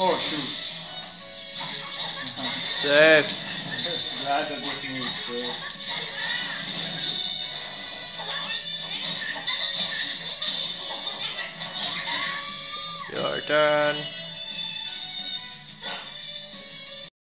Oh shoot. Safe. Glad that this thing is safe. Your turn.